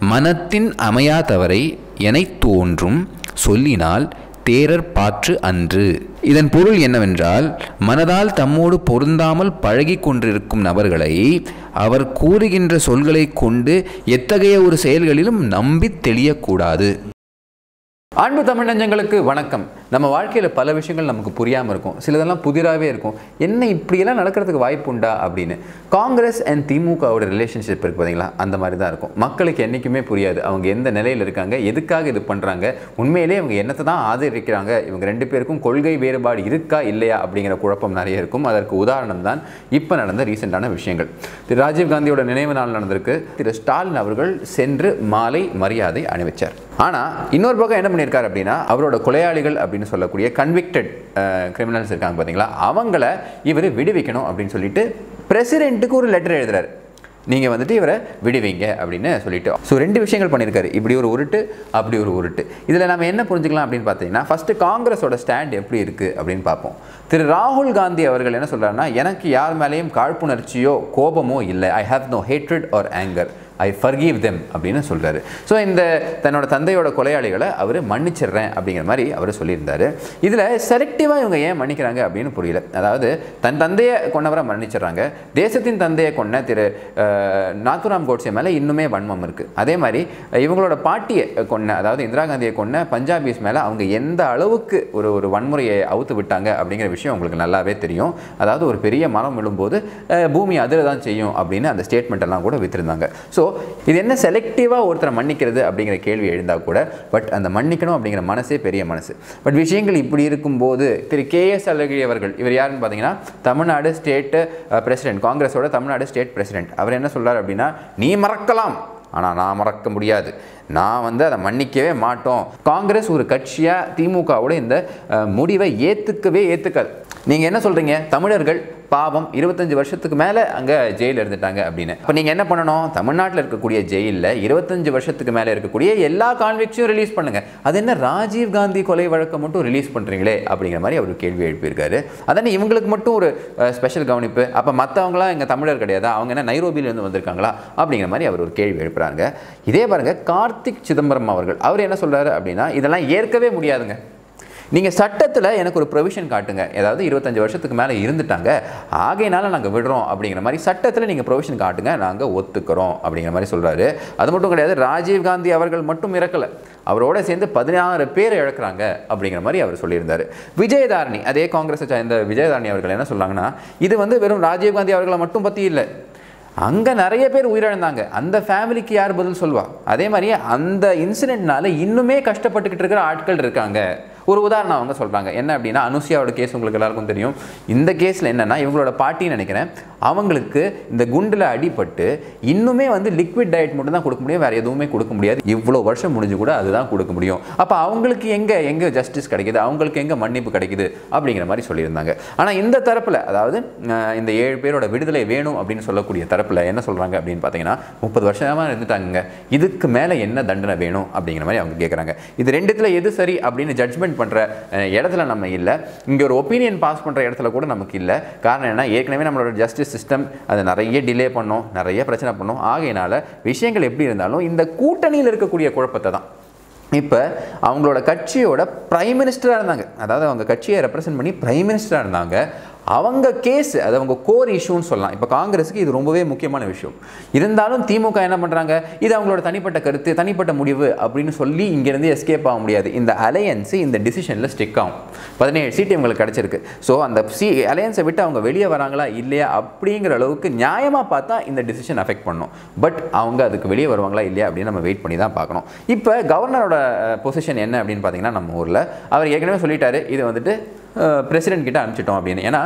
மனத்தின் அமையாதவரை என தோன்றும் சொல்லினால் தேரர் பாற்று அன்று. இதன் பொருள் என்னவென்றால் மனதால் தம்மோடு பொருந்தாமல் பழகி கொண்டிருக்கும் நபர்களை அவர் கூறுகின்ற சொல்களை கொண்டு எத்தகைய ஒரு செயல்களிலும் நம்பித் தெளியக்கூடாது. அன்பு தமிழ் நெஞ்சங்களுக்கு வணக்கம். நம்ம வாழ்க்கையில் பல விஷயங்கள் நமக்கு புரியாமல் இருக்கும். சிலதெல்லாம் புதிராகவே இருக்கும். என்ன இப்படியெல்லாம் நடக்கிறதுக்கு வாய்ப்பு உண்டா அப்படின்னு. காங்கிரஸ் அண்ட் திமுகவோட ரிலேஷன்ஷிப் இருக்குது பார்த்தீங்களா அந்த மாதிரி தான் இருக்கும். மக்களுக்கு என்றைக்குமே புரியாது. அவங்க எந்த நிலையில் இருக்காங்க எதுக்காக இது பண்ணுறாங்க உண்மையிலே இவங்க என்னத்தை தான் ஆதரிக்கிறாங்க இவங்க ரெண்டு பேருக்கும் கொள்கை வேறுபாடு இருக்கா இல்லையா அப்படிங்கிற குழப்பம் நிறைய இருக்கும். அதற்கு உதாரணம் தான் இப்போ நடந்த ரீசெண்டான விஷயங்கள். திரு ராஜீவ் காந்தியோட நினைவு நாள் நடந்திருக்கு. திரு ஸ்டாலின் அவர்கள் சென்று மாலை மரியாதை அணிவிச்சார். ஆனால் இன்னொரு பக்கம் என்ன பண்ணியிருக்காரு அப்படின்னா அவரோட கொலையாளிகள் அப்படின்னு சொல்லக்கூடிய கன்விக்டட் கிரிமினல்ஸ் இருக்காங்க பார்த்தீங்களா அவங்கள இவர் விடுவிக்கணும் அப்படின்னு சொல்லிட்டு பிரசிடென்ட்டுக்கு ஒரு லெட்டர் எழுதுறாரு. நீங்கள் வந்துட்டு இவரை விடுவீங்க அப்படின்னு சொல்லிட்டு. ஸோ ரெண்டு விஷயங்கள் பண்ணியிருக்காரு. இப்படி ஒரு உருட்டு அப்படி ஒரு உருட்டு. இதில் நம்ம என்ன புரிஞ்சுக்கலாம் அப்படின்னு பார்த்தீங்கன்னா ஃபஸ்ட்டு காங்கிரஸோட ஸ்டாண்ட் எப்படி இருக்குது அப்படின்னு பார்ப்போம் திரு ராகுல் காந்தி அவர்கள் என்ன சொல்கிறாருன்னா எனக்கு யார் மேலேயும் காழ்ப்புணர்ச்சியோ கோபமோ இல்லை. I have no hatred or anger I forgive them அப்படின்னு சொல்கிறாரு ஸோ இந்த தன்னோட தந்தையோட கொலையாளிகளை அவர் மன்னிச்சிடுறேன் அப்படிங்கிற மாதிரி அவர் சொல்லியிருந்தாரு. இதில் செலக்டிவாக இவங்க ஏன் மன்னிக்கிறாங்க அப்படின்னு புரியல. அதாவது தன் தந்தையை கொண்டவரை மன்னிச்சிடுறாங்க. தேசத்தின் தந்தையை கொண்ட திரு நாத்துராம் கோட்ஸே மேலே இன்னுமே வன்மம் இருக்குது அதே மாதிரி இவங்களோட பாட்டியை கொண்ட அதாவது இந்திரா காந்தியை கொன்ன பஞ்சாபிஸ் மேலே அவங்க எந்த அளவுக்கு ஒரு ஒரு வன்முறையை அவுத்து விட்டாங்க அப்படிங்கிற விஷயம் உங்களுக்கு நல்லாவே தெரியும். அதாவது ஒரு பெரிய மரம் விழும்போது பூமி அதிர தான் செய்யும் அப்படின்னு அந்த ஸ்டேட்மெண்ட் எல்லாம் கூட வித்திருந்தாங்க. ஸோ இது என்ன செலக்டிவாக ஒருத்தரை மன்னிக்கிறது அப்படிங்கிற கேள்வி எழுந்தால் கூட பட் அந்த மன்னிக்கணும் அப்படிங்கிற மனசே பெரிய மனசு. பட் விஷயங்கள் இப்படி இருக்கும்போது திரு கே எஸ் அழகிரி அவர்கள் இவர் யாருன்னு பார்த்தீங்கன்னா தமிழ்நாடு ஸ்டேட்டு பிரசிடென்ட் காங்கிரஸோட தமிழ்நாடு ஸ்டேட் பிரசிடென்ட் அவர் என்ன சொல்றாரு அப்படின்னா நீ மறக்கலாம். ஆனால் நான் மறக்க முடியாது. நான் வந்து அதை மன்னிக்கவே மாட்டோம். காங்கிரஸ் ஒரு கட்சியாக திமுகவோட இந்த முடிவை ஏற்றுக்கவே ஏற்றுக்காது நீங்கள் என்ன சொல்கிறீங்க தமிழர்கள் பாவம் இருபத்தஞ்சு வருஷத்துக்கு மேலே அங்கே ஜெயில் இருந்துட்டாங்க அப்படின்னு. இப்போ நீங்கள் என்ன பண்ணணும்? தமிழ்நாட்டில் இருக்கக்கூடிய ஜெயிலில் இருபத்தஞ்சு வருஷத்துக்கு மேலே இருக்கக்கூடிய எல்லா கான்விக்ஸையும் ரிலீஸ் பண்ணுங்கள் அது என்ன ராஜீவ் காந்தி கொலை வழக்கை மட்டும் ரிலீஸ் பண்ணுறீங்களே அப்படிங்கிற மாதிரி அவர் கேள்வி எழுப்பியிருக்காரு. அதானே இவங்களுக்கு மட்டும் ஒரு ஸ்பெஷல் கவனிப்பு. அப்போ மற்றவங்களாம் எங்கள் தமிழர் கிடையாதா? அவங்க என்ன நைரோபியிலேருந்து வந்திருக்காங்களா? அப்படிங்கிற மாதிரி அவர் ஒரு கேள்வி எழுப்புறாங்க இதே பாருங்க கார்த்திக் சிதம்பரம் அவர்கள். அவர் என்ன சொல்கிறாரு அப்படின்னா இதெல்லாம் ஏற்கவே முடியாதுங்க. நீங்கள் சட்டத்தில் எனக்கு ஒரு ப்ரொவிஷன் காட்டுங்க. ஏதாவது இருபத்தஞ்சு வருஷத்துக்கு மேலே இருந்துட்டாங்க. ஆகையினால நாங்கள் விடுறோம். அப்படிங்கிற மாதிரி சட்டத்தில் நீங்கள் ப்ரொவிஷன் காட்டுங்க. நாங்கள் ஒத்துக்கிறோம் அப்படிங்கிற மாதிரி சொல்கிறாரு அது மட்டும் கிடையாது ராஜீவ் காந்தி அவர்கள் மட்டும் இறக்கலை. அவரோட சேர்ந்து பதினாறு பேர் இழக்கிறாங்க அப்படிங்கிற மாதிரி அவர் சொல்லியிருந்தார். விஜயதாரணி அதே காங்கிரஸை சேர்ந்த விஜயதாரணி அவர்கள் என்ன சொல்றாங்கன்னா இது வந்து வெறும் ராஜீவ் காந்தி அவர்களை மட்டும் பற்றி இல்லை. அங்கே நிறைய பேர் உயிரிழந்தாங்க. அந்த ஃபேமிலிக்கு யார் பதில் சொல்வா? அதே மாதிரி அந்த இன்சிடென்ட்னால இன்னுமே கஷ்டப்பட்டுக்கிட்டு இருக்கிற ஆட்கள் இருக்காங்க. ஒரு உதாரணம் அவங்க சொல்கிறாங்க என்ன அப்படின்னா அனுசியாவோட கேஸ் உங்களுக்கு எல்லாருக்கும் தெரியும். இந்த கேஸில் என்னென்னா இவங்களோட பாட்டின்னு நினைக்கிறேன். அவங்களுக்கு இந்த குண்டில் அடிபட்டு இன்னுமே வந்து லிக்விட் டயட் மட்டும் தான் கொடுக்க முடியும். வேறு எதுவுமே கொடுக்க முடியாது. இவ்வளோ வருஷம் முடிஞ்சு கூட அதுதான் கொடுக்க முடியும். அப்போ அவங்களுக்கு எங்கே எங்கே ஜஸ்டிஸ் கிடைக்குது? அவங்களுக்கு எங்கே மன்னிப்பு கிடைக்குது? அப்படிங்கிற மாதிரி சொல்லியிருந்தாங்க. ஆனால் இந்த தரப்பில் அதாவது இந்த ஏழு பேரோட விடுதலை வேணும் அப்படின்னு சொல்லக்கூடிய தரப்பில் என்ன சொல்கிறாங்க அப்படின்னு பார்த்தீங்கன்னா முப்பது வருஷமாக இருந்துட்டாங்க இதுக்கு மேலே என்ன தண்டனை வேணும் அப்படிங்கிற மாதிரி அவங்க கேட்குறாங்க இது ரெண்டுத்தில் எது சரி அப்படின்னு ஜட்ஜ்மெண்ட் பண்ணுற இடத்துல நம்ம இல்லை. இங்கே ஒரு ஒப்பீனியன் பாஸ் பண்ணுற இடத்துல கூட நமக்கு இல்லை. காரணம் என்ன ஏற்கனவே நம்மளோட ஜஸ்டிஸ் சிஸ்டம் அதை நிறைய டிலே பண்ணோம் நிறைய பிரச்சனை பண்ணோம். ஆகையினால விஷயங்கள் எப்படி இருந்தாலும் இந்த கூட்டணியில் இருக்கக்கூடிய குழப்பத்தை தான். இப்போ அவங்களோட கட்சியோட பிரைம் மினிஸ்டராக இருந்தாங்க. அதாவது அவங்க கட்சியை ரெப்ரசென்ட் பண்ணி பிரைம் மினிஸ்டராக இருந்தாங்க. அவங்க கேஸ் அது அவங்க கோர் இஷ்யூன்னு சொல்லலாம். இப்போ காங்கிரஸுக்கு இது ரொம்பவே முக்கியமான விஷயம். இருந்தாலும் திமுக என்ன பண்ணுறாங்க இது அவங்களோட தனிப்பட்ட கருத்து தனிப்பட்ட முடிவு அப்படின்னு சொல்லி இங்கேருந்து எஸ்கேப் ஆக முடியாது. இந்த அலையன்ஸு இந்த டிசிஷனில் ஸ்டிக் ஆகும். பதினேழு சீட் இவங்களுக்கு கிடச்சிருக்கு. ஸோ அந்த சி அலையன்ஸை விட்டு அவங்க வெளியே வராங்களா இல்லையா அப்படிங்கிற அளவுக்கு நியாயமாக பார்த்தா இந்த டிசிஷன் அஃபெக்ட் பண்ணும். பட் அவங்க அதுக்கு வெளியே வருவாங்களா இல்லையா அப்படின்னு நம்ம வெயிட் பண்ணி தான் பார்க்கணும். இப்போ கவர்னரோட பொசிஷன் என்ன அப்படின்னு பார்த்தீங்கன்னா நம்ம ஊரில். அவர் ஏற்கனவே சொல்லிட்டாரு. இது வந்துட்டு பிரசிடென்ட் கிட்ட அனுப்பிச்சிட்டோம் அப்படின்னு. ஏன்னா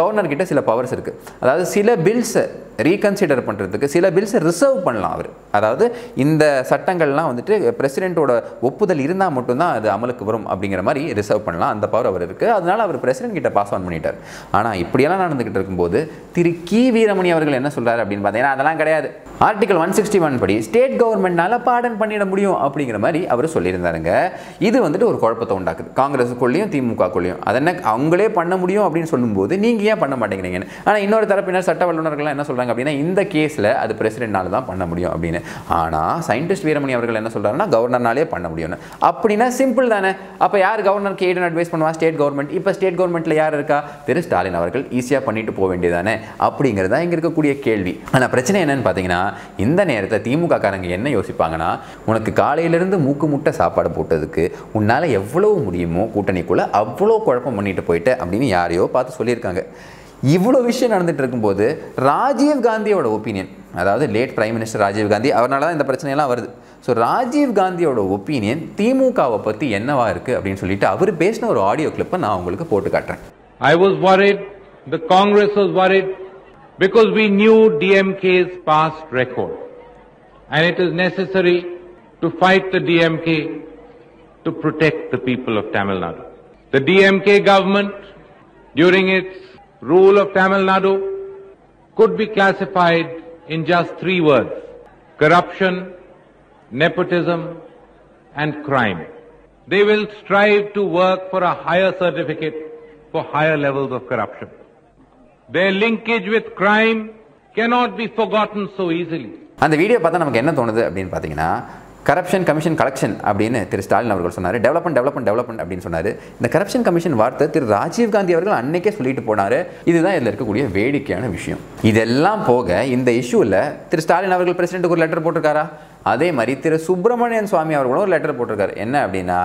கவர்னர் கிட்ட சில பவர்ஸ் இருக்குது அதாவது சில பில்ஸை ரீகன்சிடர் பண்ணுறதுக்கு சில பில்ஸை ரிசர்வ் பண்ணலாம் அவர். அதாவது இந்த சட்டங்கள்லாம் வந்துட்டு பிரசிடென்ட்டோட ஒப்புதல் இருந்தால் மட்டும்தான் அது அமலுக்கு வரும் அப்படிங்கிற மாதிரி ரிசர்வ் பண்ணலாம். அந்த பவர் அவர் இருக்குது அதனால் அவர் பிரசிடென்ட் கிட்ட பாஸ் ஆன் பண்ணிட்டார். ஆனால் இப்படியெல்லாம் நடந்துகிட்டு இருக்கும்போது திரு கி. வீரமணி அவர்கள் என்ன சொல்கிறார் அப்படின்னு பார்த்தீங்கன்னா அதெல்லாம் கிடையாது. ஆர்டிகல் ஒன் சிக்ஸ்டி ஒன் படி ஸ்டேட் கவர்மெண்ட்னால பாடன் பண்ணிட முடியும் அப்படிங்கிற மாதிரி அவர் சொல்லியிருந்தாருங்க. இது வந்துட்டு ஒரு குழப்பத்தை உண்டாக்குது. காங்கிரஸுக்குள்ளேயும் திமுகக்குள்ளேயும். அதை என்ன அவங்களே பண்ண முடியும் அப்படின்னு சொல்லும்போது நீங்கள் ஏன் பண்ண மாட்டேங்கிறீங்க ஆனால் இன்னொரு தரப்பினர் சட்ட வல்லுநர்கள்லாம் என்ன சொல்கிறாங்க சொல்கிறாங்க அப்படின்னா இந்த கேஸில் அது பிரசிடென்ட்னால தான் பண்ண முடியும் அப்படின்னு. ஆனால் சயின்டிஸ்ட் வீரமணி அவர்கள் என்ன சொல்கிறாருன்னா கவர்னர்னாலே பண்ண முடியும்னு. அப்படின்னா சிம்பிள் தானே. அப்போ யார் கவர்னருக்கு ஏடன் அட்வைஸ் பண்ணுவா? ஸ்டேட் கவர்மெண்ட் இப்போ ஸ்டேட் கவர்மெண்ட்டில் யார் இருக்கா? திரு ஸ்டாலின் அவர்கள். ஈஸியாக பண்ணிட்டு போக வேண்டியதானே அப்படிங்கிறது தான் இங்கே இருக்கக்கூடிய கேள்வி. ஆனால் பிரச்சனை என்னன்னு பார்த்தீங்கன்னா இந்த நேரத்தில் திமுக காரங்க என்ன யோசிப்பாங்கன்னா உனக்கு காலையிலேருந்து மூக்கு முட்டை சாப்பாடு போட்டதுக்கு உன்னால் எவ்வளோ முடியுமோ கூட்டணிக்குள்ளே அவ்வளோ குழப்பம் பண்ணிட்டு போயிட்டு அப்படின்னு யாரையோ பார்த்து சொல்லியிருக்காங்க. இவ்வளோ விஷயம் நடந்துகிட்டு இருக்கும்போது ராஜீவ் காந்தியோட ஒப்பீனியன் அதாவது late prime minister Rajiv Gandhi அவரால் தான் இந்த பிரச்சனையெல்லாம் வருது. ஸோ ராஜீவ் காந்தியோட ஒப்பீனியன் திமுகவை பற்றி என்னவா இருக்குது அப்படின்னு சொல்லிட்டு அவர் பேசின ஒரு ஆடியோ கிளிப்பை நான் உங்களுக்கு போட்டு காட்டுறேன். I was worried the Congress was worried because we knew DMK's past record and it is necessary to fight the DMK to protect the people of Tamil Nadu the DMK government during its rule of Tamil Nadu, could be classified in just three words. Corruption, nepotism, and crime. They will strive to work for a higher certificate for higher levels of corruption. Their linkage with crime cannot be forgotten so easily. அந்த video பார்த்தா நமக்கு என்ன தோணுது அப்படின்னு பார்த்தீங்கன்னா corruption commission collection அப்படின்னு திரு ஸ்டாலின் அவர்கள் சொன்னார். டெவலப்மெண்ட் டெவலப்மெண்ட் டெவலப்மெண்ட் அப்படின்னு சொன்னார். இந்த கரப்ஷன் கமிஷன் வார்த்தை திரு ராஜீவ் காந்தி அவர்கள் அன்னைக்கே சொல்லிட்டு போனார். இதுதான் இதில் இருக்கக்கூடிய வேடிக்கையான விஷயம். இதெல்லாம் போக இந்த இஷ்யூவில் திரு ஸ்டாலின் அவர்கள் பிரசிடென்ட்டுக்கு ஒரு லெட்டர் போட்டிருக்காரா? அதே மாதிரி திரு சுப்பிரமணியன் சுவாமி அவர்களும் ஒரு லெட்டர் போட்டிருக்காரு. என்ன அப்படின்னா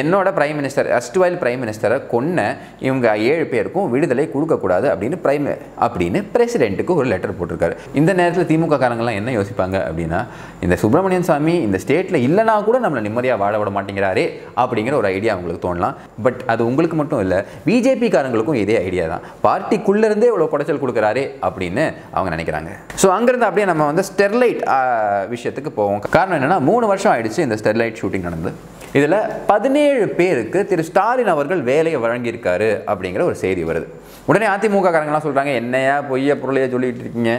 என்னோட பிரைம் மினிஸ்டர் அஸ்ட்வைல் பிரைம் மினிஸ்டரை கொன்ன இவங்க ஏழு பேருக்கும் விடுதலை கொடுக்கக்கூடாது அப்படின்னு பிரைம் அப்படின்னு பிரசிடென்ட்டுக்கு ஒரு லெட்டர் போட்டிருக்காரு. இந்த நேரத்தில் திமுக காரங்களாம் என்ன யோசிப்பாங்க அப்படின்னா இந்த சுப்பிரமணியன் சுவாமி இந்த ஸ்டேட்டில் இல்லைனா கூட நம்மளை நிம்மதியாக வாழ விட மாட்டேங்கிறாரே அப்படிங்கிற ஒரு ஐடியா அவங்களுக்கு தோணலாம். பட் அது உங்களுக்கு மட்டும் இல்லை பிஜேபி காரங்களுக்கும் இதே ஐடியா தான். பார்ட்டிக்குள்ளேருந்தே இவ்வளோ குடைச்சல் கொடுக்குறாரே அப்படின்னு அவங்க நினைக்கிறாங்க. ஸோ அங்கேருந்து அப்படியே நம்ம வந்து ஸ்டெர்லைட் விஷயத்துக்கு போவோம். காரணம் என்னன்னா மூணு வருஷம் ஆயிடுச்சு இந்த ஸ்டெர்லைட் ஷூட்டிங் நடந்து. இதில் பதினேழு பேருக்கு திரு ஸ்டாலின் அவர்கள் வேலையை வழங்கியிருக்காரு அப்படிங்கிற ஒரு செய்தி வருது. உடனே அதிமுக காரங்களாம் சொல்கிறாங்க என்னையா பொய்ய பொருளையா சொல்லிட்டு இருக்கீங்க?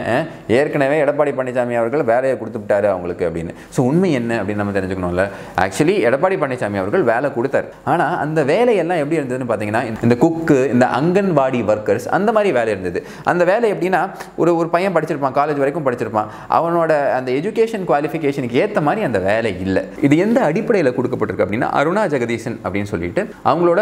ஏற்கனவே எடப்பாடி பழனிசாமி அவர்கள் வேலையை கொடுத்துட்டாரு அவங்களுக்கு அப்படின்னு. ஸோ உண்மை என்ன அப்படின்னு நம்ம தெரிஞ்சுக்கணும்ல. ஆக்சுவலி எடப்பாடி பழனிசாமி அவர்கள் வேலை கொடுத்தாரு. ஆனால் அந்த வேலையெல்லாம் எப்படி இருந்ததுன்னு பார்த்தீங்கன்னா இந்த குக்கு இந்த அங்கன்வாடி ஒர்க்கர்ஸ் அந்த மாதிரி வேலை இருந்தது. அந்த வேலை எப்படின்னா ஒரு ஒரு பையன் படிச்சிருப்பான் காலேஜ் வரைக்கும் படிச்சிருப்பான். அவனோட அந்த எஜுகேஷன் குவாலிஃபிகேஷனுக்கு ஏற்ற மாதிரி அந்த வேலை இல்லை. இது எந்த அடிப்படையில் கொடுக்கப்பட்டிருக்கு அப்படின்னா அருணா ஜெகதீசன் அப்படின்னு சொல்லிட்டு அவங்களோட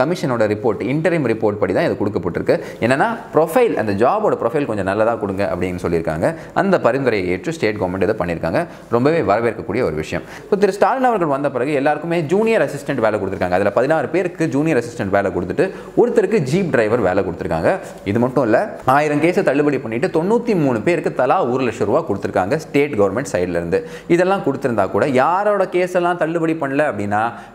கமிஷனோட ரிப்போர்ட் இன்டரிம் ரிப்போர்ட் படி தான் இது கொடுக்கப்பட்டிருக்கு. என்னன்னா ப்ரொஃபைல் அந்த ஜாபோட ப்ரொஃபைல் கொஞ்சம் நல்லதாக கொடுங்க அப்படின்னு சொல்லியிருக்காங்க. அந்த பரிந்துரையை ஏற்று ஸ்டேட் கவர்மெண்ட் இதை பண்ணியிருக்காங்க. ரொம்பவே வரவேற்கக்கூடிய ஒரு விஷயம். இப்போ திரு ஸ்டாலின் அவர்கள் வந்த பிறகு எல்லாருக்குமே ஜூனியர் அசிஸ்டன்ட் வேலை கொடுத்துருக்காங்க. அதில் பதினாறு பேருக்கு ஜூனியர் அசிஸ்டன்ட் வேலை கொடுத்துட்டு ஒருத்தருக்கு ஜீப் டிரைவர் வேலை கொடுத்துருக்காங்க. இது மட்டும் இல்லை ஆயிரம் கேஸை தள்ளுபடி பண்ணிட்டு தொண்ணூற்றி மூணு பேருக்கு தலா ஒரு லட்சம் ரூபா கொடுத்துருக்காங்க ஸ்டேட் கவர்மெண்ட் சைட்லேருந்து இதெல்லாம் கொடுத்துருந்தா கூட யாரோட கேஸ் எல்லாம் தள்ளுபடி பண்ணல அப்படின்னு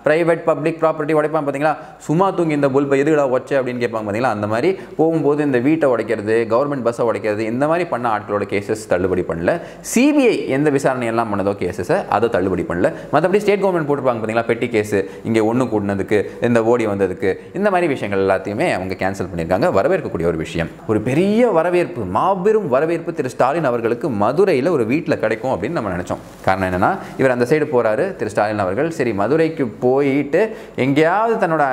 பிரைவேட் பப்ளிக் ப்ராப்பர்ட்டி உடைப்பான் பார்த்தீங்களா? சும்மா தூங்கி இந்த புல்பை எதுக்கடா வச்ச அப்படின்னு கேட்பாங்க பார்த்தீங்களா? அந்த மாதிரி போகும்போது இந்த வீட்டை உடைக்கிறது கவர்மெண்ட் பஸ்ஸை உடைக்கிறது இந்த மாதிரி பண்ண ஆட்களோட கேசஸ் தள்ளுபடி பண்ணல. சிபிஐ எந்த விசாரணை எல்லாம் பண்ணதோ கேசஸை அதை தள்ளுபடி பண்ணல. மற்றபடி ஸ்டேட் கவர்மெண்ட் போட்டிருப்பாங்க பார்த்தீங்களா? பெட்டி கேஸு இங்கே ஒன்று கூட்டினதுக்கு இந்த ஓடி வந்ததுக்கு இந்த மாதிரி விஷயங்கள் எல்லாத்தையுமே அவங்க கேன்சல் பண்ணியிருக்காங்க. வரவேற்கக்கூடிய ஒரு விஷயம். ஒரு பெரிய வரவேற்பு மாபெரும் வரவேற்பு திரு ஸ்டாலின் அவர்களுக்கு மதுரையில் ஒரு வீட்டில் கிடைக்கும் அப்படின்னு நம்ம நினச்சோம். காரணம் என்னென்னா இவர் அந்த சைடு போகிறாரு திரு ஸ்டாலின் அவர்கள் சரி மதுரை மதுரைக்கு போயிட்டு எங்கேயாவது தன்னோட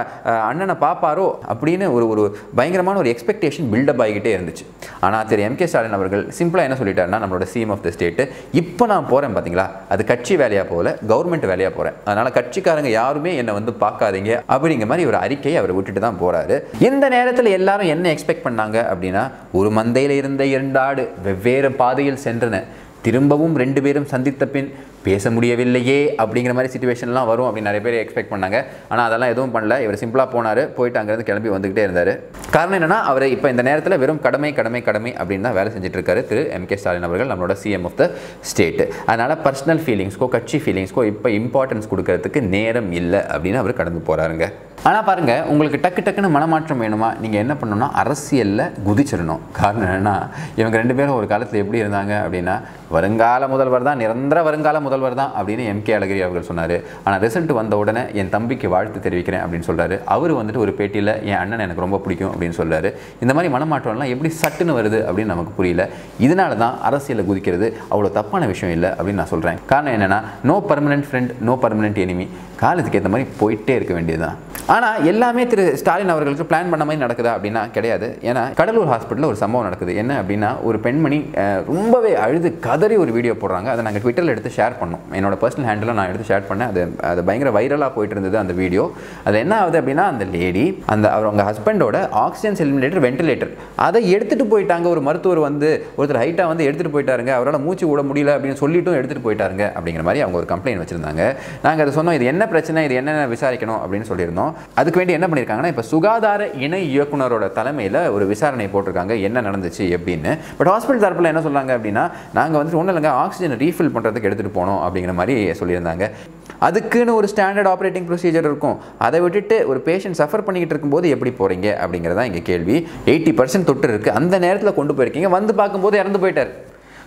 அண்ணனை பார்ப்பாரோ அப்படின்னு ஒரு ஒரு பயங்கரமான ஒரு எக்ஸ்பெக்டேஷன் பில்டப் ஆகிக்கிட்டே இருந்துச்சு. ஆனால் திரு எம் கே ஸ்டாலின் அவர்கள் சிம்பிளாக என்ன சொல்லிட்டாருன்னா நம்மளோட சிஎம் ஆஃப் த ஸ்டேட்டு இப்போ நான் போகிறேன் பார்த்தீங்களா அது கட்சி வேலையாக போகல கவர்மெண்ட் வேலையாக போகிறேன் அதனால் கட்சிக்காரங்க யாருமே என்னை வந்து பார்க்காதீங்க அப்படிங்கிற மாதிரி ஒரு அறிக்கையை அவர் விட்டுட்டு தான் போகிறாரு இந்த நேரத்தில் எல்லாரும் என்ன எக்ஸ்பெக்ட் பண்ணாங்க அப்படின்னா ஒரு மந்தையில் இருந்த இரண்டு ஆடு வெவ்வேறு பாதையில் சென்றன. திரும்பவும் ரெண்டு பேரும் சந்தித்த பின் பேச முடியவில்லையே அப்படிங்கிற மாதிரி சுச்சுவேஷன்லாம் வரும் அப்படின்னு நிறைய பேர் எக்ஸ்பெக்ட் பண்ணாங்க. ஆனால் அதெல்லாம் எதுவும் பண்ணல. இவர் சிம்பிளாக போனார். போயிட்டு அங்கேருந்து கிளம்பி வந்துக்கிட்டே இருந்தார். காரணம் என்னன்னா அவர் இப்போ இந்த நேரத்தில் வெறும் கடமை கடமை கடமை அப்படின்னு தான் வேலை செஞ்சுட்டு இருக்காரு திரு எம் கே ஸ்டாலின் அவர்கள் நம்மளோட சிஎம் ஆஃப் த ஸ்டேட் அதனால் பர்சனல் ஃபீலிங்ஸ்க்கோ கட்சி ஃபீலிங்ஸ்க்கோ இப்போ இம்பார்ட்டன்ஸ் கொடுக்கறதுக்கு நேரம் இல்லை அப்படின்னு அவர் கடந்து போகிறாருங்க ஆனால் பாருங்கள் உங்களுக்கு டக்கு டக்குன்னு மனமாற்றம் வேணுமா? நீங்கள் என்ன பண்ணணும்னா அரசியலில் குதிச்சிடணும். காரணம் என்னன்னா இவங்க ரெண்டு பேரும் ஒரு காலத்தில் எப்படி இருந்தாங்க அப்படின்னா வருங்கால முதல்வர் தான் நிரந்தர வருங்கால முதல்வர் தான் அப்படின்னு எம் கே அழகிரி அவர்கள் சொன்னார். ஆனால் ரிசல்ட் வந்த உடனே என் தம்பிக்கு வாழ்த்து தெரிவிக்கிறேன் அப்படின்னு சொல்கிறாரு அவர் வந்துட்டு ஒரு பேட்டியில் என் அண்ணன் எனக்கு ரொம்ப பிடிக்கும் அப்படின்னு சொல்கிறாரு இந்த மாதிரி மனமாற்றம்லாம் எப்படி சட்டுன்னு வருது அப்படின்னு நமக்கு புரியல. இதனால தான் அரசியலில் குதிக்கிறது அவ்வளோ தப்பான விஷயம் இல்லை அப்படின்னு நான் சொல்கிறேன் காரணம் என்னென்னா no permanent friend no permanent enemy காலத்துக்கு ஏற்ற மாதிரி போயிட்டே இருக்க வேண்டியதுதான். ஆனால் எல்லாமே திரு ஸ்டாலின் அவர்களுக்கு பிளான் பண்ண மாதிரி நடக்குதா அப்படின்னா கிடையாது. ஏன்னா கடலூர் ஹாஸ்பிட்டலில் ஒரு சம்பவம் நடக்குது. என்ன அப்படின்னா ஒரு பெண்மணி ரொம்பவே அழுது கதறி ஒரு வீடியோ போடுறாங்க. அதை நாங்கள் ட்விட்டரில் எடுத்து ஷேர் பண்ணோம். என்னோட பர்சனல் ஹேண்டில் நான் எடுத்து ஷேர் பண்ணேன். அது அது பயங்கர வைரலாக போயிட்டு இருந்தது அந்த வீடியோ அது என்ன ஆகுது அப்படின்னா அந்த லேடி அந்த அவர் அவங்க ஹஸ்பண்டோட ஆக்சிஜன் சிலிண்டர் வென்டிலேட்டர் அதை எடுத்துகிட்டு போயிட்டாங்க. ஒரு மருத்துவர் வந்து ஒருத்தர் ஹைட்டாக வந்து எடுத்துகிட்டு போயிட்டாருங்க. அவரால் மூச்சு விட முடியல அப்படின்னு சொல்லிட்டும் எடுத்துகிட்டு போயிட்டாருங்க அப்படிங்கிற மாதிரி அவங்க ஒரு கம்ப்ளைண்ட் வச்சுருந்தாங்க. நாங்கள் அதை சொன்னோம். இது என்ன பிரச்சனை? இது என்னென்ன விசாரிக்கணும் அப்படின்னு சொல்லியிருந்தோம். அதுக்கு வேண்டி என்ன பண்ணியிருக்காங்கன்னா இப்போ சுகாதார இணை இயக்குனரோட தலைமையில் ஒரு விசாரணை போட்டிருக்காங்க. என்ன நடந்துச்சு எப்படின்னு. பட் ஹாஸ்பிட்டல் தரப்பில் என்ன சொன்னாங்க அப்படின்னா நாங்கள் வந்துட்டு ஒன்றும் இல்லைங்க ஆக்சிஜன் ரீஃபில் பண்ணுறதுக்கு எடுத்துகிட்டு போனோம் அப்படிங்கிற மாதிரி சொல்லியிருந்தாங்க. அதுக்குன்னு ஒரு ஸ்டாண்டர்ட் ஆப்ரேட்டிங் ப்ரொசீஜர் இருக்கும். அதை விட்டுட்டு ஒரு பேஷண்ட் சஃபர் பண்ணிக்கிட்டு இருக்கும்போது எப்படி போகிறீங்க அப்படிங்கிறதான் இங்கே கேள்வி. எயிட்டி பர்சன்ட் தொட்டு இருக்குது அந்த நேரத்தில் கொண்டு போயிருக்கீங்க. வந்து பார்க்கும்போது இறந்து போயிட்டார்.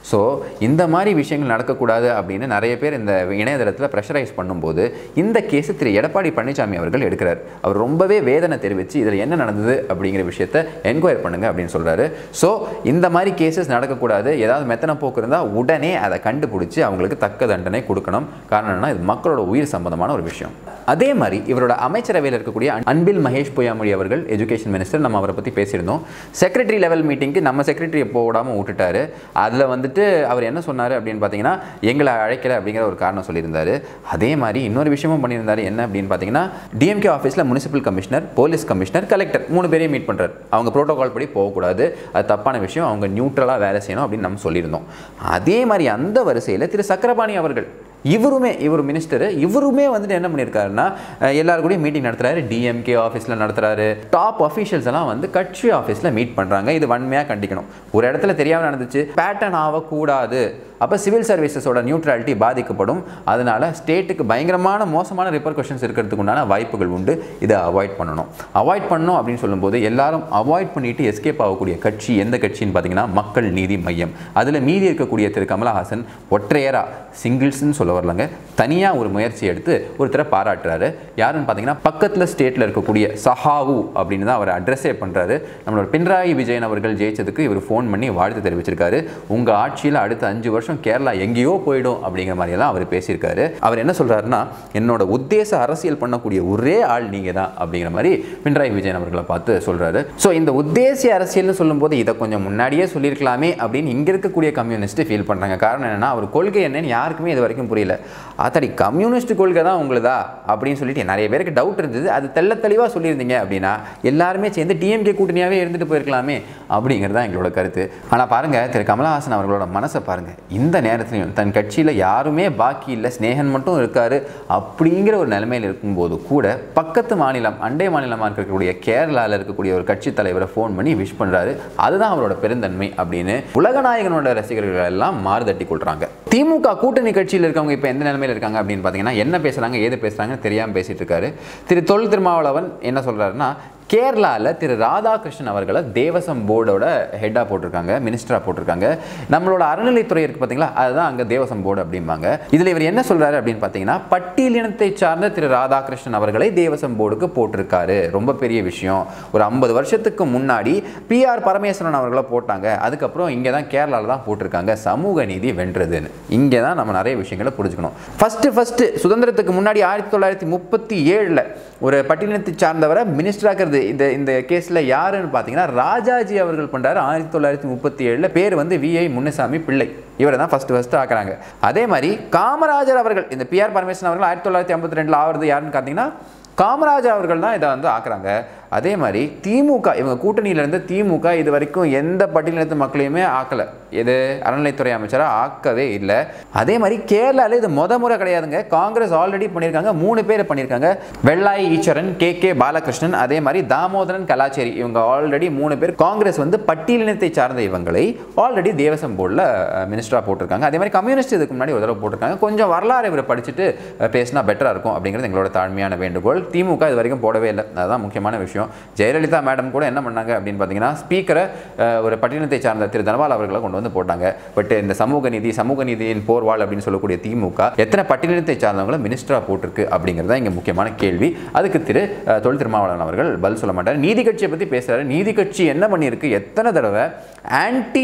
ஸோ இந்த மாதிரி விஷயங்கள் நடக்கக்கூடாது அப்படின்னு நிறைய பேர் இந்த இணையதளத்தில் ப்ரெஷரைஸ் பண்ணும்போது இந்த கேஸை திரு எடப்பாடி பழனிசாமி அவர்கள் எடுக்கிறார். அவர் ரொம்பவே வேதனை தெரிவித்து இதில் என்ன நடந்தது? அப்படிங்கிற விஷயத்த என்கொயர் பண்ணுங்க அப்படின்னு சொல்கிறாரு ஸோ இந்த மாதிரி கேசஸ் நடக்கக்கூடாது. ஏதாவது மெத்தனை போக்கு இருந்தால் உடனே அதை கண்டுபிடிச்சி அவங்களுக்கு தக்க தண்டனை கொடுக்கணும். காரணம் என்னன்னா இது மக்களோட உயிர் சம்பந்தமான ஒரு விஷயம். அதே மாதிரி இவரோட அமைச்சரவையில் இருக்கக்கூடிய அன்பில் மகேஷ் பொய்யாமொழி அவர்கள் எஜுகேஷன் மினிஸ்டர் நம்ம அவரை பற்றி பேசியிருந்தோம். செக்ரட்டரி லெவல் மீட்டிங்க்கு நம்ம செக்ரட்டரியை போடாமல் விட்டுட்டாரு. அதில் வந்து வந்துட்டு அவர் என்ன சொன்னார் அப்படின்னு பார்த்தீங்கன்னா எங்களை அழைக்கலை அப்படிங்கிற ஒரு காரணம் சொல்லியிருந்தார். அதே மாதிரி இன்னொரு விஷயமும் பண்ணியிருந்தார். என்ன அப்படின்னு பார்த்தீங்கன்னா டிஎம்கே ஆஃபீஸில் municipal commissioner police commissioner collector மூணு பேரையும் மீட் பண்ணுறாரு அவங்க ப்ரோட்டோகால் படி போகக்கூடாது. அது தப்பான விஷயம். அவங்க நியூட்ரலாக வேலை செய்யணும் அப்படின்னு நம்ம சொல்லியிருந்தோம். அதே மாதிரி அந்த வரிசையில் திரு சக்கரபாணி அவர்கள் இவருமே இவர் மினிஸ்டர் இவருமே வந்துட்டு என்ன பண்ணியிருக்காருன்னா எல்லாரு கூடயும் மீட்டிங் நடத்துறாரு. டிஎம்கே ஆஃபீஸில் நடத்துறாரு. டாப் அஃபீஷியல்ஸ் எல்லாம் வந்து கட்சி ஆஃபீஸில் மீட் பண்ணுறாங்க இது வன்மையாக கண்டிக்கணும். ஒரு இடத்துல தெரியாமல் நடந்துச்சு. பேட்டர்ன் ஆகக்கூடாது அப்போ சிவில் சர்வீசஸோட நியூட்ரலிட்டி பாதிக்கப்படும். அதனால் ஸ்டேட்டுக்கு பயங்கரமான மோசமான ரிப்பர்கஷன்ஸ் இருக்கிறதுக்கு உண்டான வாய்ப்புகள் உண்டு. இதை அவாய்ட் பண்ணணும். அவாய்ட் பண்ணணும் அப்படின்னு சொல்லும்போது எல்லாரும் அவாய்ட் பண்ணிட்டு எஸ்கேப் ஆகக்கூடிய கட்சி எந்த கட்சின்னு பார்த்தீங்கன்னா மக்கள் நீதி மையம். அதில் மீதி இருக்கக்கூடிய திரு கமலஹாசன் ஒற்றையரா சிங்கிள்ஸ்னு சொல்ல வரலங்க. தனியாக ஒரு முயற்சி எடுத்து ஒருத்தரை பாராட்டுறாரு. யாருன்னு பார்த்தீங்கன்னா பக்கத்தில் ஸ்டேட்டில் இருக்கக்கூடிய சஹாவு அப்படின்னு தான் அவர் அட்ரஸே பண்ணுறாரு நம்மளோட பினராயி விஜயன் அவர்கள் ஜெயிச்சதுக்கு இவர் ஃபோன் பண்ணி வாழ்த்து தெரிவிச்சிருக்காரு. உங்கள் ஆட்சியில் அடுத்த அஞ்சு வருஷம் கேரளா எங்கேயோ போயிடும் அப்படிங்கிற மாதிரியெல்லாம் அவர் பேசியிருக்காரு. அவர் என்ன சொல்கிறாருன்னா என்னோட உத்தேச அரசியல் பண்ணக்கூடிய ஒரே ஆள் நீங்கள் தான் அப்படிங்கிற மாதிரி பினராயி விஜயன் அவர்களை பார்த்து சொல்கிறாரு ஸோ இந்த உத்தேசிய அரசியல்னு சொல்லும்போது இதை கொஞ்சம் முன்னாடியே சொல்லியிருக்கலாமே அப்படின்னு இங்கே இருக்கக்கூடிய கம்யூனிஸ்ட் ஃபீல் பண்ணுறாங்க காரணம் என்னன்னா அவர் கொள்கை என்னன்னு யாருக்குமே இது வரைக்கும் புரியல. ஆத்தாடி கம்யூனிஸ்ட் கொள்கை தான் உங்களுதா? அப்படின்னு சொல்லிட்டு நிறைய பேருக்கு டவுட் இருந்தது. அது தெல்ல தெளிவாக சொல்லியிருந்தீங்க அப்படின்னா எல்லாருமே சேர்ந்து டிஎம்கே கூட்டணியாகவே இருந்துட்டு போயிருக்கலாமே அப்படிங்கிறது தான் எங்களோட கருத்து. ஆனால் பாருங்க திரு கமலஹாசன் அவர்களோட மனசை பாருங்க. இந்த நேரத்துலையும் தன் கட்சியில் யாருமே பாக்கி இல்லை ஸ்னேகன் மட்டும் இருக்காரு அப்படிங்கிற ஒரு நிலைமையில் இருக்கும்போது கூட பக்கத்து மாநிலம் அண்டை மாநிலமாக இருக்கக்கூடிய கேரளாவில் இருக்கக்கூடிய ஒரு கட்சி தலைவரை ஃபோன் பண்ணி விஷ் பண்ணுறாரு அதுதான் அவரோட பெருந்தன்மை அப்படின்னு உலகநாயகனோட ரசிகர்கள் எல்லாம் மாறுதட்டி கொள்றாங்க. திமுக கூட்டணி கட்சியில் இருக்கவங்க இப்போ எந்த நிலைமையில் இருக்காங்க அப்படின்னு பார்த்தீங்கன்னா என்ன பேசுகிறாங்க ஏது பேசுகிறாங்கன்னு தெரியாமல் பேசிட்டு இருக்காரு. திரு தொல் திருமாவளவன் என்ன சொல்கிறாருன்னா கேரளாவில் திரு ராதாகிருஷ்ணன் அவர்களை தேவசம் போர்டோட ஹெட்டாக போட்டிருக்காங்க மினிஸ்டராக போட்டிருக்காங்க. நம்மளோட அறநிலைத்துறை இருக்குது பார்த்தீங்களா அதுதான் அங்கே தேவசம் போர்டு அப்படிம்பாங்க. இதில் இவர் என்ன சொல்கிறாரு அப்படின்னு பார்த்தீங்கன்னா பட்டியலினத்தை சார்ந்த திரு ராதாகிருஷ்ணன் அவர்களை தேவசம் போர்டுக்கு போட்டிருக்காரு. ரொம்ப பெரிய விஷயம். ஒரு ஐம்பது வருஷத்துக்கு முன்னாடி பிஆர் பரமேஸ்வரன் அவர்களை போட்டாங்க. அதுக்கப்புறம் இங்கே தான் கேரளாவில் தான் போட்டிருக்காங்க. சமூக நீதி வென்றதுன்னு. இங்கே தான் நம்ம நிறைய விஷயங்களை புரிஞ்சுக்கணும். ஃபஸ்ட்டு ஃபஸ்ட்டு சுதந்திரத்துக்கு முன்னாடி ஆயிரத்தி தொள்ளாயிரத்தி முப்பத்தி ஏழில் ஒரு பட்டியலினத்தை சார்ந்தவரை மினிஸ்டராக்கிறது இந்த இந்த கேஸில் யாருன்னு பார்த்தீங்கன்னா ராஜாஜி அவர்கள் பண்ணுறாரு ஆயிரத்தி தொள்ளாயிரத்தி முப்பத்தி ஏழில் பேர் வந்து விஐ முன்னுசாமி பிள்ளை. இவரை தான் ஃபஸ்ட்டு ஃபஸ்ட்டு ஆக்குறாங்க. அதே மாதிரி காமராஜர் அவர்கள் இந்த பிஆர் பரமேஸ்வரன் அவர்கள் ஆயிரத்தி தொள்ளாயிரத்தி ஐம்பத்தி ரெண்டில் ஆகிறது யாருன்னு பார்த்தீங்கன்னா காமராஜர் அவர்கள் தான் இதை வந்து ஆக்குறாங்க. அதே மாதிரி திமுக இவங்க கூட்டணியிலேருந்து திமுக இது வரைக்கும் எந்த பட்டியலினத்து மக்களையுமே ஆக்கலை. எது? அறநிலைத்துறை அமைச்சராக ஆக்கவே இல்லை. அதே மாதிரி கேரளாவில் இது முத முறை கிடையாதுங்க. காங்கிரஸ் ஆல்ரெடி பண்ணியிருக்காங்க. மூணு பேர் பண்ணியிருக்காங்க. வெள்ளாய் ஈச்சரன் கே கே பாலகிருஷ்ணன் அதே மாதிரி தாமோதரன் கலாச்சேரி இவங்க ஆல்ரெடி மூணு பேர். காங்கிரஸ் வந்து பட்டியலினத்தை சார்ந்த இவங்களை ஆல்ரெடி தேவசம் போர்டில் மினிஸ்டராக போட்டிருக்காங்க. அதே மாதிரி கம்யூனிஸ்ட் இதுக்கு முன்னாடி ஒரு தடவை போட்டிருக்காங்க. கொஞ்சம் வரலாறு இவரை படிச்சுட்டு பேசினா பெட்டராக இருக்கும் அப்படிங்கிறது எங்களோட தாழ்மையான வேண்டுகோள். திமுக இது வரைக்கும் போடவே இல்லை. அதுதான் முக்கியமான விஷயம். ஜெயலலிதா மேடம் கூட என்ன பண்ணாங்க அப்படின்னு பார்த்தீங்கன்னா ஸ்பீக்கரை ஒரு பட்டினத்தை சார்ந்த திரு தனபால் அவர்களை கொண்டு வந்து போட்டாங்க. பட் இந்த சமூக நீதி சமூக நீதியின் போர்வாள் அப்படின்னு சொல்லக்கூடிய திமுக எத்தனை பட்டினத்தை சார்ந்தவங்களை மினிஸ்டராக போட்டிருக்கு அப்படிங்கிறது தான் இங்கே முக்கியமான கேள்வி. அதுக்கு திரு தொழில் திருமாவளவன் அவர்கள் பதில் சொல்ல மாட்டார். நீதி கட்சியை பற்றி பேசுகிறாரு நீதி கட்சி என்ன பண்ணியிருக்கு? எத்தனை தடவை ஆன்டி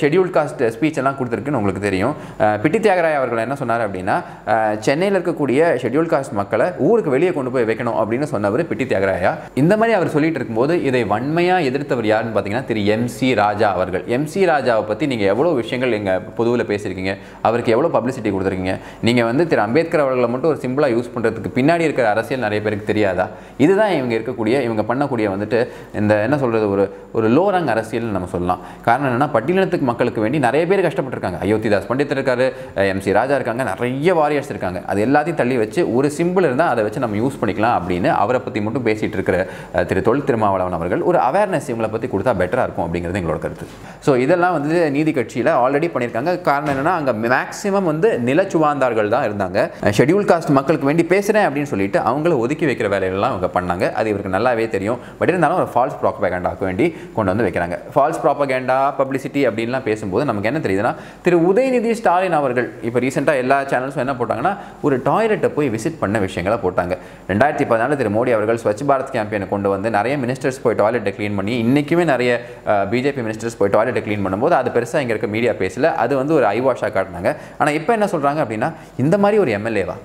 ஷெடியூல் காஸ்ட் ஸ்பீச் எல்லாம் கொடுத்துருக்குன்னு உங்களுக்கு தெரியும். Uh, பிட்டி தியாகராய் அவர்கள் என்ன சொன்னார் அப்படின்னா uh, சென்னையில் இருக்கக்கூடிய ஷெட்யூல் காஸ்ட் மக்களை ஊருக்கு வெளியே கொண்டு போய் வைக்கணும் அப்படின்னு சொன்னவர் பிட்டி தியாகராயா. இந்த மாதிரி அவர் சொல்லிட்டு இருக்கும்போது இதை வன்மையாக எதிர்த்தவர் யாருன்னு பார்த்தீங்கன்னா திரு எம் சி ராஜா அவர்கள். எம் சி ராஜாவை பற்றி நீங்கள் எவ்வளோ விஷயங்கள் எங்கள் பொதுவில் பேசியிருக்கீங்க அவருக்கு எவ்வளோ பப்ளிசிட்டி கொடுத்துருக்கீங்க நீங்கள் வந்து திரு அம்பேத்கர் அவர்களை மட்டும் ஒரு சிம்பிளாக யூஸ் பண்ணுறதுக்கு பின்னாடி இருக்கிற அரசியல் நிறைய பேருக்கு தெரியாதா? இதுதான் இவங்க இருக்கக்கூடிய இவங்க பண்ணக்கூடிய வந்துட்டு இந்த என்ன சொல்கிறது ஒரு ஒரு லோ ரங் அரசியல்னு நம்ம சொல்லலாம். காரணம் என்னன்னா பட்டியலினத்துக்கு மக்களுக்கு வேண்டி நிறைய பேர் கஷ்டப்பட்டிருக்காங்க. அயோத்திதாஸ் பண்டித் இருக்காரு எம் சி ராஜா இருக்காங்க நிறைய வாரியர்ஸ் இருக்காங்க. அது எல்லாத்தையும் தள்ளி வச்சு ஒரு சிம்பிள் இருந்தால் அதை வச்சு நம்ம யூஸ் பண்ணிக்கலாம் அப்படின்னு அவரை பற்றி மட்டும் பேசிட்டு இருக்கிற திரு தொல் திருமாவளவன் அவர்கள் ஒரு அவேர்னஸ் இவங்களை பற்றி கொடுத்தா பெட்டராக இருக்கும் அப்படிங்கிறது எங்களோட கருத்து. ஸோ இதெல்லாம் வந்து நீதி கட்சியில் ஆல்ரெடி பண்ணியிருக்காங்க. காரணம் என்னன்னா அங்கே மேக்ஸிமம் வந்து நிலச்சுவாந்தார்கள் தான் இருந்தாங்க. ஷெட்யூல் காஸ்ட் மக்களுக்கு வேண்டி பேசுகிறேன் அப்படின்னு சொல்லிட்டு அவங்கள ஒதுக்கி வைக்கிற வேலைகள்லாம் அவங்க பண்ணாங்க. அது இவருக்கு நல்லாவே தெரியும். பட் இருந்தாலும் ஒரு ஃபால்ஸ் ப்ராப்பகேண்டாக்கு வேண்டி கொண்டு வந்து வைக்கிறாங்க. ஃபால்ஸ் ப்ராப்பகேண்டா பப்ளிசிட்டி அப்படின்லாம் பேசும்போது நமக்கு என்ன தெரியுதுன்னா திரு உதயநிதி ஸ்டாலின் அவர்கள் இப்போ ரீசெண்டாக எல்லா சேனல்ஸும் என்ன போட்டாங்கன்னா ஒரு டாய்லெட்டை போய் விசிட் பண்ண விஷயங்களை போட்டாங்க. ரெண்டாயிரத்தி பதினாலு திரு மோடி அவர்கள் ஸ்வச் பாரத் கேம்பெயினை கொண்டு வந்து நிறைய மினிஸ்டர்ஸ் போய் டாய்லெட்டை க்ளீன் பண்ணி இன்றைக்குமே நிறைய பிஜேபி மினிஸ்டர்ஸ் போய் டாய்லெட்டை க்ளீன் பண்ணும்போது அது பெருசாக இங்கே இருக்க மீடியா பேசல. அது வந்து ஒரு ஐவாஷாக காட்டினாங்க. ஆனால் இப்போ என்ன சொல்கிறாங்க அப்படின்னா இந்த மாதிரி ஒரு எம்எல்ஏவா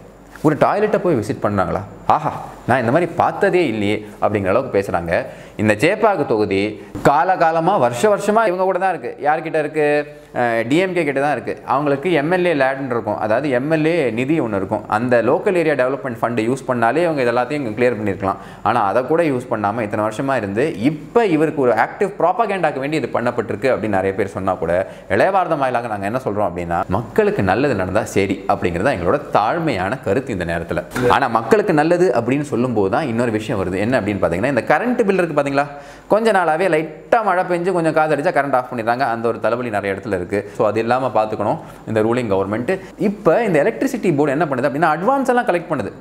ஒரு டாய்லெட்டை போய் விசிட் பண்ணாங்களா? ஆஹா நான் இந்த மாதிரி பார்த்ததே இல்லையே அப்படிங்கிற அளவுக்கு பேசுகிறாங்க இந்த சேப்பாக்கு தொகுதி காலகாலமாக வருஷ வருஷமாக இவங்க கூட தான் இருக்குது யார்கிட்ட இருக்குது டிஎம்கே கிட்ட தான் இருக்குது அவங்களுக்கு எம்எல்ஏ லேட்னு இருக்கும். அதாவது எம்எல்ஏ நிதி ஒன்று இருக்கும். அந்த local area development fund use பண்ணாலே இவங்க இதெல்லாத்தையும் இங்கே கிளியர் பண்ணியிருக்கலாம் ஆனால் அதை கூட யூஸ் பண்ணாமல் இத்தனை வருஷமாக இருந்து இப்போ இவருக்கு ஒரு ஆக்டிவ் ப்ராப்பகேண்டாக்கு வேண்டி இது பண்ணப்பட்டிருக்கு அப்படின்னு நிறைய பேர் சொன்னால் கூட இளையபாரதம் வாயிலாக நாங்கள் என்ன சொல்கிறோம் அப்படின்னா மக்களுக்கு நல்லது நடந்தால் சரி அப்படிங்கிறது தான் எங்களோட தாழ்மையான கருத்து இந்த நேரத்தில். ஆனால் மக்களுக்கு நல்லது அப்படின்னு சொல்லும்போது தான் இன்னொரு விஷயம் வருது. என்ன அப்படின்னு பார்த்தீங்கன்னா இந்த கரண்ட் பில் இருக்குது பார்த்தீங்களா? கொஞ்ச நாளாகவே லைட்டாக மழை பெஞ்சு கொஞ்சம் காதடிச்சா கரண்ட் ஆஃப் பண்ணிடுறாங்க. அந்த ஒரு தலைவலி நிறைய இடத்துல இருக்குது ஸோ அது இல்லாமல் பார்த்துக்கணும். இந்த ரூலிங் கவர்மெண்ட் இப்போ இந்த எலக்ட்ரிசிட்டி போர்டு என்ன பண்ணுது அப்படின்னா அட்வான்ஸ் எல்லாம் கலெக்ட் பண்ணுது.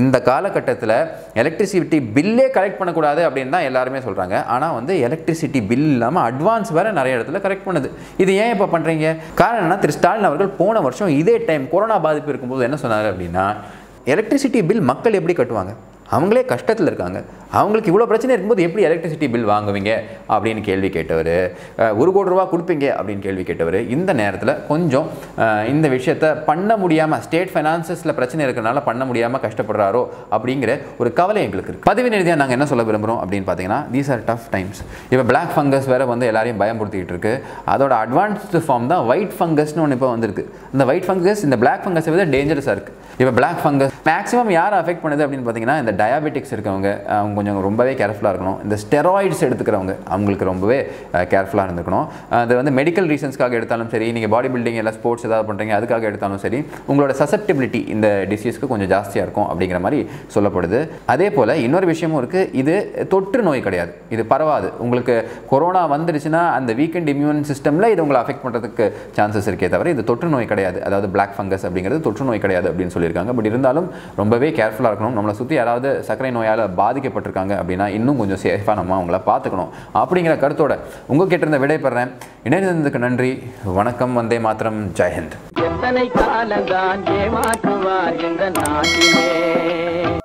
இந்த காலகட்டத்தில் எலக்ட்ரிசிட்டி பில்லே கலெக்ட் பண்ணக்கூடாது அப்படின்னு தான் எல்லாருமே சொல்கிறாங்க ஆனால் வந்து எலக்ட்ரிசிட்டி பில் இல்லாமல் அட்வான்ஸ் வேறு நிறைய இடத்துல கரெக்ட் பண்ணுது. இது ஏன் இப்போ பண்ணுறீங்க காரணம் என்ன திரு ஸ்டாலின் அவர்கள் போன வருஷம் இதே டைம் கொரோனா பாதிப்பு இருக்கும்போது என்ன சொன்னார் அப்படின்னா எலக்ட்ரிசிட்டி பில் மக்கள் எப்படி கட்டுவாங்க? அவங்களே கஷ்டத்தில் இருக்காங்க. அவங்களுக்கு இவ்வளோ பிரச்சனை இருக்கும்போது எப்படி எலக்ட்ரிசிட்டி பில் வாங்குவீங்க? அப்படின்னு கேள்வி கேட்டவர் ஒரு கோடி ரூபா கொடுப்பீங்க அப்படின்னு கேள்வி கேட்டவர் இந்த நேரத்தில் கொஞ்சம் இந்த விஷயத்த பண்ண முடியாமல் ஸ்டேட் ஃபைனான்சஸில் பிரச்சனை இருக்கிறனால பண்ண முடியாமல் கஷ்டப்படுறாரோ அப்படிங்கிற ஒரு கவலை எங்களுக்கு இருக்குது பதவி நிதியாக நாங்கள் என்ன சொல்ல விரும்புகிறோம் அப்படின்னு பார்த்தீங்கன்னா தீஸ் ஆர் டஃப் டைம்ஸ் இப்போ பிளாக் ஃபங்கஸ் வேறு வந்து எல்லாரையும் பயம்படுத்திக்கிட்டு இருக்கு. அதோட அட்வான்ஸ்டு ஃபார்ம் தான் ஒயிட் ஃபங்கஸ்னு ஒன்று இப்போ வந்திருக்கு. இந்த ஒயிட் ஃபங்கஸ் இந்த பிளாக் ஃபங்கஸை விட டேஞ்சரஸாக இருக்குது இப்போ பிளாக் ஃபங்கஸ் மேக்ஸிமம் யார் அஃபெக்ட் பண்ணுது அப்படின்னு பார்த்தீங்கன்னா இந்த டயாபெட்டிக்ஸ் இருக்கவங்க அவங்க கொஞ்சம் ரொம்பவே கேர்ஃபுல்லாக இருக்கணும். இந்த ஸ்டெராய்ட்ஸ் எடுத்துக்கிறவங்க அவங்களுக்கு ரொம்பவே கேர்ஃபுல்லாக இருந்துக்கணும். அது வந்து மெடிக்கல் ரீசன்ஸ்க்காக எடுத்தாலும் சரி நீங்கள் பாடி பில்டிங் எல்லாம் ஸ்போர்ட்ஸ் ஏதாவது பண்ணுறீங்க அதுக்காக எடுத்தாலும் சரி உங்களோட சசப்டிபிலிட்டி இந்த டிசீஸ்க்கு கொஞ்சம் ஜாஸ்தியாக இருக்கும் அப்படிங்கிற மாதிரி சொல்லப்படுது. அதே போல் இன்னொரு விஷயமும் இருக்குது இது தொற்று நோய் கிடையாது. இது பரவாது. உங்களுக்கு கொரோனா வந்துருச்சுன்னா அந்த வீக்கெண்ட் இம்யூன் சிஸ்டமில் இது உங்களை அஃபெக்ட் பண்ணுறதுக்கு சான்சஸ் இருக்கே தவிர இது தொற்று நோய் கிடையாது. அதாவது பிளாக் ஃபங்கஸ் அப்படிங்கிறது தொற்று நோய் கிடையாது அப்படின்னு சொல்லி சொல்லியிருக்காங்க. பட் இருந்தாலும் ரொம்பவே கேர்ஃபுல்லாக இருக்கணும். நம்மளை சுற்றி யாராவது சர்க்கரை நோயால் பாதிக்கப்பட்டிருக்காங்க அப்படின்னா இன்னும் கொஞ்சம் சேஃபாக நம்ம அவங்கள பார்த்துக்கணும். அப்படிங்கிற கருத்தோட உங்ககிட்ட இருந்து விடைபெறேன். இணைந்ததுக்கு நன்றி. வணக்கம். வந்தே மாத்திரம் ஜெயஹிந்த் எத்தனை காலந்தான் ஏமாற்றுவார் இந்த நாட்டிலே?